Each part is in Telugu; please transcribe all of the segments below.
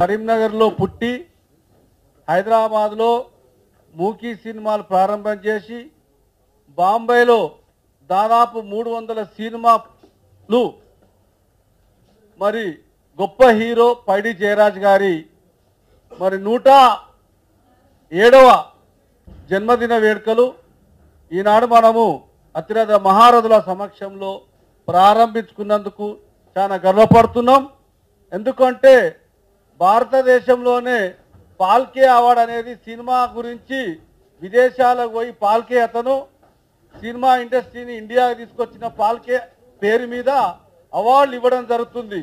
కరీంనగర్లో పుట్టి హైదరాబాద్లో మూకీ సినిమాలు ప్రారంభం చేసి బాంబేలో దాదాపు మూడు వందల సినిమాలు మరి గొప్ప హీరో పైడి జయరాజ్ గారి మరి నూట ఏడవ జన్మదిన వేడుకలు. ఈనాడు మనము అతిరథ మహారథుల సమక్షంలో ప్రారంభించుకున్నందుకు చాలా గర్వపడుతున్నాం. ఎందుకంటే భారతదేశంలోనే పాల్కే అవార్డు అనేది సినిమా గురించి విదేశాలకు పోయి పాల్కే అతను. సినిమా ఇండస్ట్రీని ఇండియాకి తీసుకొచ్చిన పాల్కే పేరు మీద అవార్డులు ఇవ్వడం జరుగుతుంది.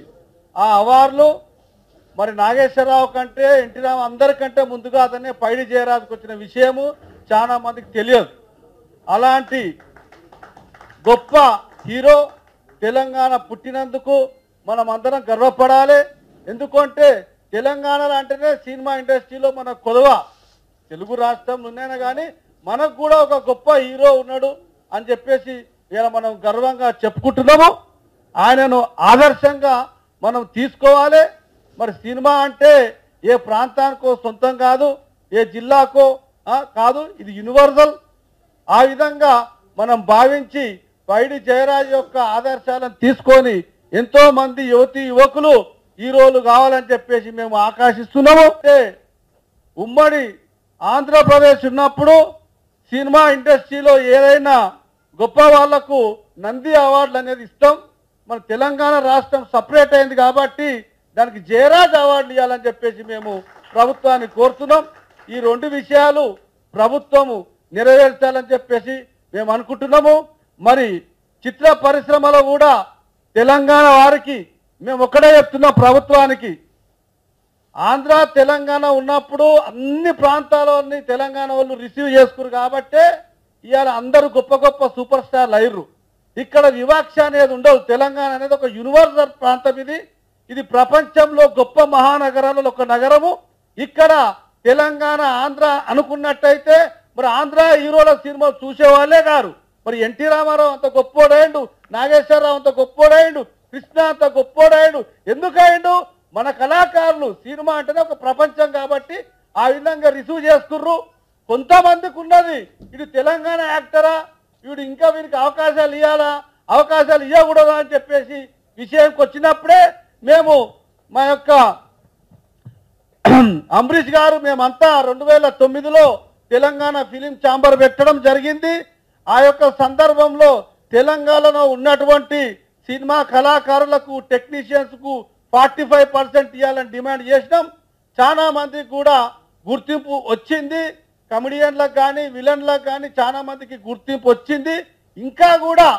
ఆ అవార్డులు మరి నాగేశ్వరరావు కంటే ఎన్టీ రామ అందరికంటే ముందుగా అతనే పైడి జయరాజుకు వచ్చిన విషయము చాలా మందికి తెలియదు. అలాంటి గొప్ప హీరో తెలంగాణ పుట్టినందుకు మనం అందరం గర్వపడాలి. ఎందుకంటే తెలంగాణలో అంటేనే సినిమా ఇండస్ట్రీలో మన కొదవ. తెలుగు రాష్ట్రంలో ఉన్నాయని కానీ మనకు కూడా ఒక గొప్ప హీరో ఉన్నాడు అని చెప్పేసి ఇలా మనం గర్వంగా చెప్పుకుంటున్నాము. ఆయనను ఆదర్శంగా మనం తీసుకోవాలి. మరి సినిమా అంటే ఏ ప్రాంతానికో సొంతం కాదు ఏ జిల్లాకో కాదు ఇది యూనివర్సల్. ఆ విధంగా మనం భావించి పైడి జయరాజ్ యొక్క ఆదర్శాలను తీసుకొని ఎంతోమంది యువతి యువకులు హీరోలు కావాలని చెప్పేసి మేము ఆకాశిస్తున్నాము. ఉమ్మడి ఆంధ్రప్రదేశ్ ఉన్నప్పుడు సినిమా ఇండస్ట్రీలో ఏదైనా గొప్ప వాళ్ళకు నంది అవార్డులు అనేది ఇస్తాం. మన తెలంగాణ రాష్ట్రం సపరేట్ అయింది కాబట్టి దానికి జయరాజ్ అవార్డులు ఇవ్వాలని చెప్పేసి మేము ప్రభుత్వాన్ని కోరుతున్నాం. ఈ రెండు విషయాలు ప్రభుత్వము నెరవేర్చాలని చెప్పేసి మేము అనుకుంటున్నాము. మరి చిత్ర పరిశ్రమలో కూడా తెలంగాణ వారికి మేము ఒక్కడే చెప్తున్నాం ప్రభుత్వానికి. ఆంధ్ర తెలంగాణ ఉన్నప్పుడు అన్ని ప్రాంతాలని తెలంగాణ వాళ్ళు రిసీవ్ చేసుకురు కాబట్టే ఇవాళ అందరూ గొప్ప గొప్ప సూపర్ స్టార్లు అయ్యారు ఇక్కడ వివక్ష అనేది ఉండదు. తెలంగాణ అనేది ఒక యూనివర్సల్ ప్రాంతం ఇది. ఇది ప్రపంచంలో గొప్ప మహానగరాలలో ఒక నగరము. ఇక్కడ తెలంగాణ ఆంధ్ర అనుకున్నట్టయితే మరి ఆంధ్ర హీరోల సినిమా చూసేవాళ్ళే కారు. మరి ఎన్టీ రామారావు అంత గొప్పోడైండు నాగేశ్వరరావు అంత గొప్పోడైండు కృష్ణ అంత గొప్పోడాయుడు. ఎందుకైండు మన కళాకారులు సినిమా అంటేనే ఒక ప్రపంచం కాబట్టి ఆ విధంగా రిసీవ్ చేసుకుర్రు కొంతమందికి ఉన్నది ఇది తెలంగాణ యాక్టరా? వీడు ఇంకా వీరికి అవకాశాలు ఇవ్వాలా అవకాశాలు ఇవ్వకూడదా అని చెప్పేసి విషయంకి వచ్చినప్పుడే మేము మా యొక్క అంబరీష్ గారు మేమంతా రెండు వేల తొమ్మిదిలో తెలంగాణ ఫిలిం ఛాంబర్ పెట్టడం జరిగింది. ఆ యొక్క సందర్భంలో తెలంగాణలో ఉన్నటువంటి సినిమా కళాకారులకు టెక్నీషియన్స్కు ఫార్టీ ఫైవ్ పర్సెంట్ ఇవ్వాలని డిమాండ్ చేసినాం. చాలా మంది కూడా గుర్తింపు వచ్చింది. కమెడియన్లకు కానీ విలన్లకు కానీ చాలా మందికి గుర్తింపు వచ్చింది. ఇంకా కూడా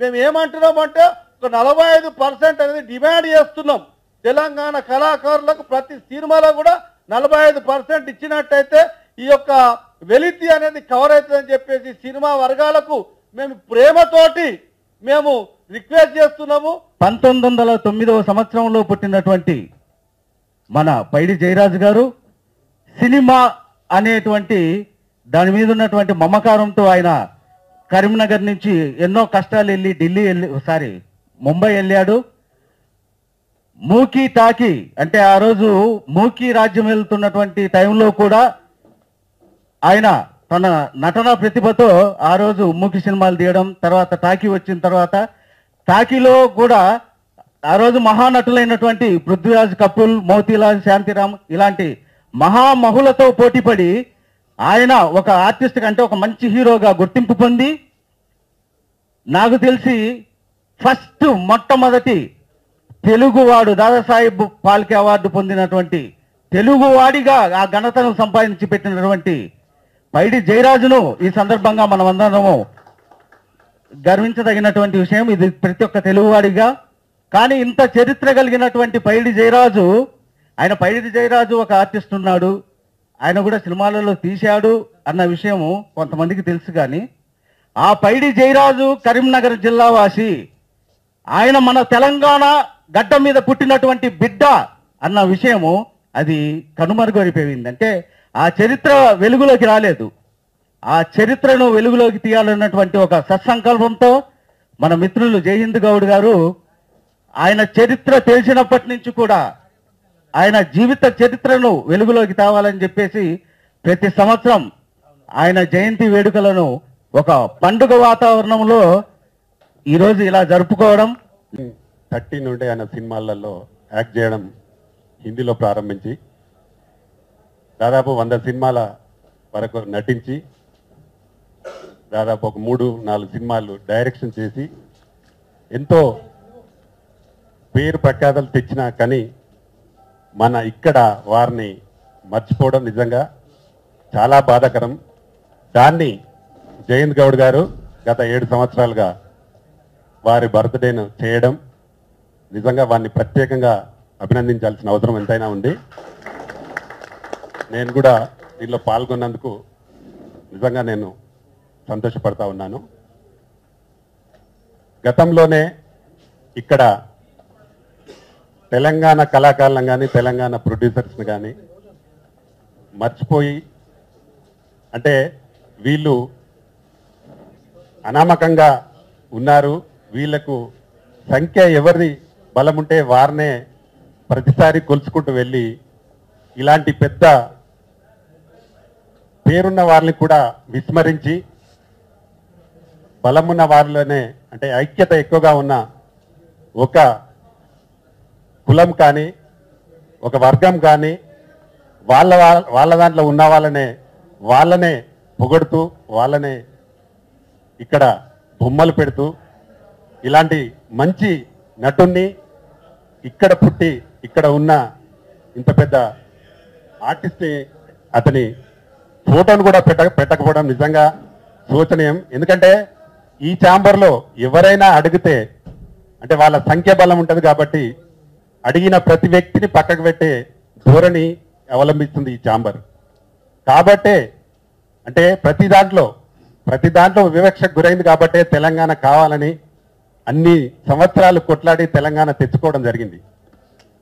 మేము ఏమంటున్నామంటే ఒక నలభై ఐదు పర్సెంట్ అనేది డిమాండ్ చేస్తున్నాం. తెలంగాణ కళాకారులకు ప్రతి సినిమాలో కూడా నలభై ఐదు పర్సెంట్ ఇచ్చినట్టయితే ఈ యొక్క వెలితి అనేది కవర్ అవుతుందని చెప్పేసి సినిమా వర్గాలకు మేము ప్రేమతోటి మేము రిక్వెస్ట్ చేస్తున్నాము. పంతొమ్మిది వందల తొమ్మిదవ సంవత్సరంలో పుట్టినటువంటి మన పైడి జయరాజు గారు సినిమా అనేటువంటి దాని మీద ఉన్నటువంటి మమకారంతో ఆయన కరీంనగర్ నుంచి ఎన్నో కష్టాలు వెళ్ళి ఢిల్లీ వెళ్ళి సారీ ముంబై వెళ్ళాడు. మూకీ టాకీ అంటే ఆ రోజు మూకీ రాజ్యం వెళ్తున్నటువంటి టైంలో కూడా ఆయన తన నటన ప్రతిభతో ఆ రోజు మూకీ సినిమాలు తీయడం తర్వాత టాకీ వచ్చిన తర్వాత సాకిలో కూడా ఆ రోజు మహానటులైనటువంటి పృథ్వీరాజ్ కపూర్ మోతీలాల్ శాంతిరామ్ ఇలాంటి మహామహులతో పోటీపడి ఆయన ఒక ఆర్టిస్ట్ అంటే ఒక మంచి హీరోగా గుర్తింపు పొంది నాకు తెలిసి ఫస్ట్ మొట్టమొదటి తెలుగువాడు దాదాసాహెబ్ పాల్కే అవార్డు పొందినటువంటి తెలుగువాడిగా ఆ ఘనతను సంపాదించి పెట్టినటువంటి పైడి జయరాజును ఈ సందర్భంగా మనం అందరము గర్వించదగినటువంటి విషయం. ఇది ప్రతి ఒక్క తెలుగువాడిగా. కానీ ఇంత చరిత్ర కలిగినటువంటి పైడి జయరాజు ఆయన పైడి జయరాజు ఒక ఆర్టిస్ట్ ఉన్నాడు. ఆయన కూడా సినిమాలలో తీశాడు అన్న విషయము కొంతమందికి తెలుసు కానీ ఆ పైడి జయరాజు కరీంనగర్ జిల్లా వాసి ఆయన మన తెలంగాణ గడ్డ మీద పుట్టినటువంటి బిడ్డ అన్న విషయము అది కనుమరుగైపోయింది. అంటే ఆ చరిత్ర వెలుగులోకి రాలేదు. ఆ చరిత్రను వెలుగులోకి తీయాలన్నటువంటి ఒక సత్సంకల్పంతో మన మిత్రులు జయహింద్ గౌడ్ గారు ఆయన చరిత్ర తెలిసినప్పటి నుంచి కూడా ఆయన జీవిత చరిత్రను వెలుగులోకి తేవాలని చెప్పేసి ప్రతి సంవత్సరం ఆయన జయంతి వేడుకలను ఒక పండుగ వాతావరణంలో ఈరోజు ఇలా జరుపుకోవడం. థర్టీ నుండి ఆయన సినిమాలలో యాక్ట్ చేయడం హిందీలో ప్రారంభించి దాదాపు వంద సినిమాల వరకు నటించి దాదాపు ఒక మూడు నాలుగు సినిమాలు డైరెక్షన్ చేసి ఎంతో పేరు ప్రఖ్యాతలు తెచ్చినా కానీ మన ఇక్కడ వారిని మర్చిపోవడం నిజంగా చాలా బాధాకరం. దాన్ని జయంత్ గౌడ్ గారు గత ఏడు సంవత్సరాలుగా వారి బర్త్డేను చేయడం నిజంగా వారిని ప్రత్యేకంగా అభినందించాల్సిన అవసరం ఎంతైనా ఉంది. నేను కూడా దీనిలో పాల్గొన్నందుకు నిజంగా నేను సంతోషపడతా ఉన్నాను. గతంలోనే ఇక్కడ తెలంగాణ కళాకారులను కానీ తెలంగాణ ప్రొడ్యూసర్స్ని కానీ మర్చిపోయి అంటే వీళ్ళు అనామకంగా ఉన్నారు. వీళ్ళకు సంఖ్య ఎవరి బలం ఉంటే వారినే ప్రతిసారి కొలుచుకుంటూ వెళ్ళి ఇలాంటి పెద్ద పేరున్న వారిని కూడా విస్మరించి బలమున్న వారిలోనే అంటే ఐక్యత ఎక్కువగా ఉన్న ఒక కులం కానీ ఒక వర్గం కానీ వాళ్ళ వాళ్ళ దాంట్లో ఉన్న వాళ్ళనే వాళ్ళనే పొగడుతూ వాళ్ళనే ఇక్కడ బొమ్మలు పెడుతూ ఇలాంటి మంచి నటుణ్ణి ఇక్కడ పుట్టి ఇక్కడ ఉన్న ఇంత పెద్ద ఆర్టిస్ట్ని అతని ఫోటోను కూడా పెట్ట పెట్టకపోవడం నిజంగా శోచనీయం. ఎందుకంటే ఈ ఛాంబర్లో ఎవరైనా అడిగితే అంటే వాళ్ళ సంఖ్య బలం ఉంటుంది కాబట్టి అడిగిన ప్రతి వ్యక్తిని పక్కకు పెట్టే ధోరణి అవలంబిస్తుంది ఈ ఛాంబర్. కాబట్టే అంటే ప్రతి దాంట్లో ప్రతి దాంట్లో వివక్షకు గురైంది కాబట్టే తెలంగాణ కావాలని అన్ని సంవత్సరాలు కొట్లాడి తెలంగాణ తెచ్చుకోవడం జరిగింది.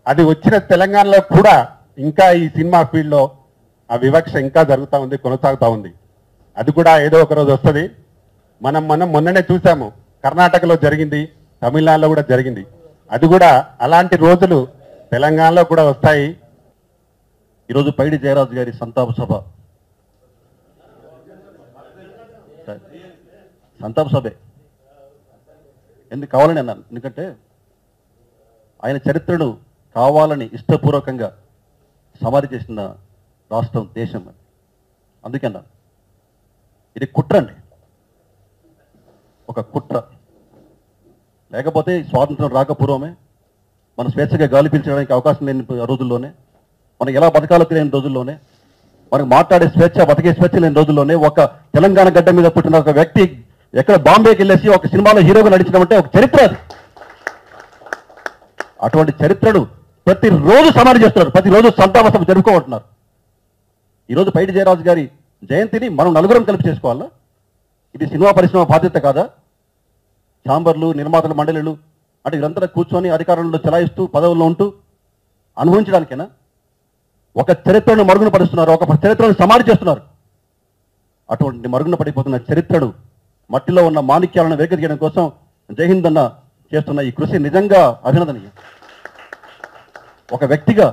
అది వచ్చిన తెలంగాణలో కూడా ఇంకా ఈ సినిమా ఫీల్డ్లో ఆ వివక్ష ఇంకా జరుగుతూ ఉంది కొనసాగుతూ ఉంది. అది కూడా ఏదో ఒక రోజు వస్తుంది. మనం మనం మొన్ననే చూసాము. కర్ణాటకలో జరిగింది తమిళనాడులో కూడా జరిగింది. అది కూడా అలాంటి రోజులు తెలంగాణలో కూడా వస్తాయి. ఈరోజు పైడి జయరాజు గారి సంతాప సభ. సంతాప సభే. ఎందుకు కావాలని అన్నాను ఎందుకంటే ఆయన చరిత్రను కావాలని ఇష్టపూర్వకంగా సమాధి చేసిన రాష్ట్రం దేశం అందుకన్నాను ఇది కుట్రండి ఒక కుట్ర. లేకపోతే స్వాతంత్రం రాకపూర్వమే మనం స్వేచ్ఛగా గాలి పీల్చడానికి అవకాశం లేని రోజుల్లోనే మనం ఎలా బతకాలో తెలియని రోజుల్లోనే మనకు మాట్లాడే స్వేచ్ఛ బతికే స్వేచ్ఛ లేని రోజుల్లోనే ఒక తెలంగాణ గడ్డ మీద పుట్టిన ఒక వ్యక్తి ఎక్కడ బాంబేకి వెళ్ళేసి ఒక సినిమాలో హీరోగా నడిచినామంటే ఒక చరిత్ర అది. అటువంటి చరిత్రను ప్రతిరోజు సమాధి చేస్తున్నారు ప్రతిరోజు సంతాప జరుపుకోమంటున్నారు. ఈరోజు పైడి జయరాజు గారి జయంతిని మనం నలుగురం కలిపి చేసుకోవాలా? ఇది సినిమా పరిశ్రమ బాధ్యత కాదా? ఛాంబర్లు నిర్మాతల మండలిలు అంటే వీరంతా కూర్చొని అధికారంలో చెలాయిస్తూ పదవుల్లో ఉంటూ అనుభవించడానికేనా? ఒక చరిత్రను మరుగున పరుస్తున్నారు ఒక చరిత్రను సమాధి చేస్తున్నారు. అటువంటి మరుగున పడిపోతున్న చరిత్రను మట్టిలో ఉన్న మాణిక్యాలను వేగదీయడం కోసం జయహింద్ అన్న చేస్తున్న ఈ కృషి నిజంగా అభినందనీయం. ఒక వ్యక్తిగా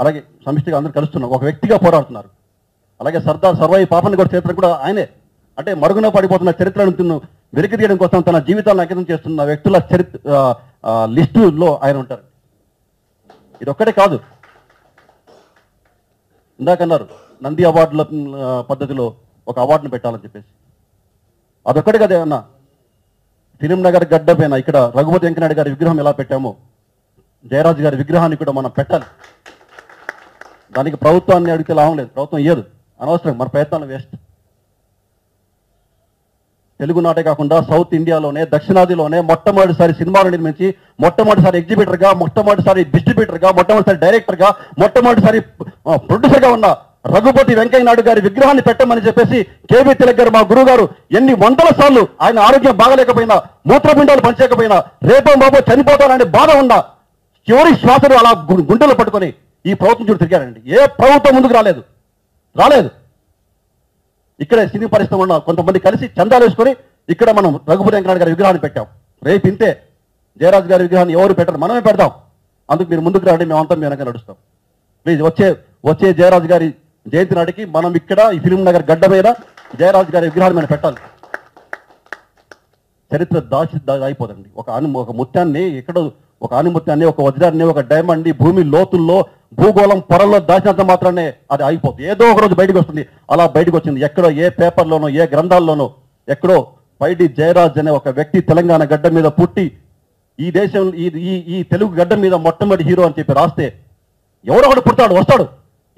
అలాగే సమిష్టిగా అందరూ కలుస్తున్నాం ఒక వ్యక్తిగా పోరాడుతున్నారు. అలాగే సర్దార్ సర్వాయి పాపని కూడా చరిత్ర కూడా ఆయనే. అంటే మరుగున పడిపోతున్న చరిత్రను వెలికి తీయడం కోసం తన జీవితాలను అంకితం చేస్తున్న వ్యక్తుల చరిత్ర లిస్టులో ఆయన ఉంటారు. ఇది ఒక్కటే కాదు. ఇందాక అన్నారు నంది అవార్డుల పద్ధతిలో ఒక అవార్డును పెట్టాలని చెప్పేసి. అదొక్కటి కదే అన్న. ఫిలిం నగర్ గడ్డ పైన ఇక్కడ రఘుపతి వెంకనాయుడు గారి విగ్రహం ఎలా పెట్టామో జయరాజు గారి విగ్రహాన్ని కూడా మనం పెట్టాలి. దానికి ప్రభుత్వాన్ని అడిగితే లాభం లేదు ప్రభుత్వం ఇయ్యదు. అనవసరం మన ప్రయత్నాలు వేస్ట్. తెలుగు నాటే కాకుండా సౌత్ ఇండియాలోనే దక్షిణాదిలోనే మొట్టమొదటిసారి సినిమాలు నిర్మించి మొట్టమొదటిసారి ఎగ్జిబిటర్గా మొట్టమొదటిసారి డిస్ట్రిబ్యూటర్గా మొట్టమొదటిసారి డైరెక్టర్గా మొట్టమొదటిసారి ప్రొడ్యూసర్గా ఉన్న రఘుపతి వెంకయ్య నాయుడు గారి విగ్రహాన్ని పెట్టమని చెప్పేసి కేబీ తిలక్ గారు మా గురువు గారు ఎన్ని వందల సార్లు ఆయన ఆరోగ్యం బాగలేకపోయినా మూత్రపిండాలు పనిచేయకపోయినా రేపం బాబో చనిపోతానని బాధ ఉన్నా చివరి శ్వాసను అలా గు- పట్టుకొని ఈ ప్రభుత్వం చూడు తిరిగారండి. ఏ ప్రభుత్వం ముందుకు రాలేదు. రాలేదు. ఇక్కడ సినీ పరిశ్రమ ఉన్న కొంతమంది కలిసి చందాలు వేసుకొని ఇక్కడ మనం రఘుపతి వెంకనాథ్ గారి విగ్రహాన్ని పెట్టాం. రేపు ఇంతే. జయరాజ్ గారి విగ్రహాన్ని ఎవరు పెట్టరు? మనమే పెడతాం. అందుకు మీరు ముందుకు రాండి మేమంతా మీ వెనక నడుస్తాం. ప్లీజ్ వచ్చే వచ్చే జయరాజు గారి జయంతి నాటికి మనం ఇక్కడ ఈ ఫిలిం నగర్ గడ్డ మీద జయరాజు గారి విగ్రహాన్ని మనం పెట్టాలి. చరిత్ర దాచి దా- అయిపోదండి. ఒక అను ఒక ముత్యాన్ని ఎక్కడో ఒక ఆనిముత్యాన్ని ఒక వజ్రాన్ని ఒక డైమండ్ భూమి లోతుల్లో భూగోళం పొరల్లో దాచినంత మాత్రమే అది అయిపోతుంది ఏదో ఒక రోజు బయటకు వస్తుంది. అలా బయటకు వచ్చింది. ఎక్కడో ఏ పేపర్లోనో ఏ గ్రంథాల్లోనో ఎక్కడో పైడి జయరాజ్ అనే ఒక వ్యక్తి తెలంగాణ గడ్డ మీద పుట్టి ఈ దేశం ఈ ఈ ఈ తెలుగు గడ్డ మీద మొట్టమొదటి హీరో అని చెప్పి రాస్తే ఎవడో ఒకడు పుడతాడు వస్తాడు.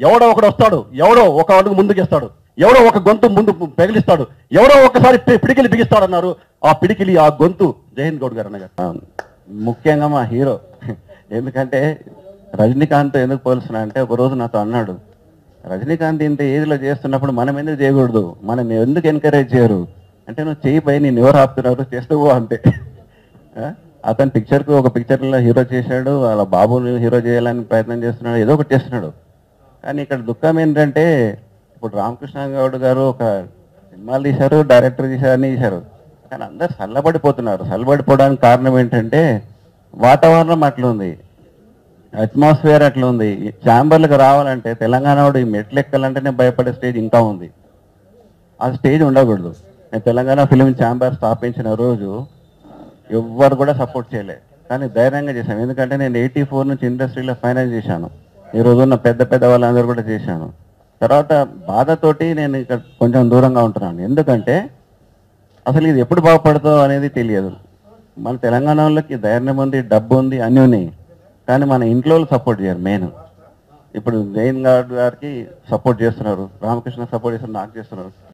ఎవడో ఒకడు వస్తాడు. ఎవడో ఒక అడుగు ముందుకేస్తాడు ఎవడో ఒక గొంతు ముందు పెగిలిస్తాడు. ఎవడో ఒకసారి పిడికిలి బిగిస్తాడన్నారు. ఆ పిడికిలి ఆ గొంతు జయన్ గౌడ్ గారు అన్నగారు. ముఖ్యంగా మా హీరో. ఎందుకంటే రజనీకాంత్ ఎందుకు పోలుస్తున్నా అంటే ఒకరోజు నాతో అన్నాడు రజనీకాంత్ ఇంత ఏజ్లో చేస్తున్నప్పుడు మనం ఎందుకు చేయకూడదు? మనం ఎందుకు ఎంకరేజ్ చేయరు? అంటే నువ్వు చేయి పై నేను ఎవరు ఆపుతున్నారు? చేస్తూ పో అంతే. ఆ? అతను పిక్చర్ ఒక పిక్చర్లో హీరో చేశాడు వాళ్ళ బాబుని హీరో చేయాలని ప్రయత్నం చేస్తున్నాడు ఏదో ఒకటి చేస్తున్నాడు. కానీ ఇక్కడ దుఃఖం ఏంటంటే ఇప్పుడు రామకృష్ణ గౌడ్ గారు ఒక సినిమాలు తీశారు డైరెక్టర్ తీశారు అన్ని తీశారు. కానీ అందరు చల్లబడిపోతున్నారు చల్లబడిపోవడానికి కారణం ఏంటంటే వాతావరణం అట్లా ఉంది అట్మాస్ఫియర్ అట్లా ఉంది. ఈ ఛాంబర్లకు రావాలంటే తెలంగాణ వాడు ఈ మెట్లు ఎక్కాలంటేనే భయపడే స్టేజ్ ఇంకా ఉంది. ఆ స్టేజ్ ఉండకూడదు. నేను తెలంగాణ ఫిలిం ఛాంబర్ స్థాపించిన రోజు ఎవ్వరు కూడా సపోర్ట్ చేయలే. కానీ ధైర్యంగా చేశాను. ఎందుకంటే నేను ఎయిటీ ఫోర్ నుంచి ఇండస్ట్రీలో ఫైనాన్స్ చేశాను. ఈ రోజున్న పెద్ద పెద్ద వాళ్ళందరూ కూడా చేశాను. తర్వాత బాధతోటి నేను ఇక్కడ కొంచెం దూరంగా ఉంటున్నాను. ఎందుకంటే అసలు ఇది ఎప్పుడు బాగుపడుతుందో అనేది తెలియదు. మన తెలంగాణ వాళ్ళకి ధైర్యం ఉంది డబ్బు ఉంది అన్నీ ఉన్నాయి. కానీ మన ఇంట్లో సపోర్ట్ చేయరు మెయిన్. ఇప్పుడు జైన్ గారు గారికి సపోర్ట్ చేస్తున్నారు. రామకృష్ణ సపోర్ట్ చేస్తున్నారు నాకు చేస్తున్నారు.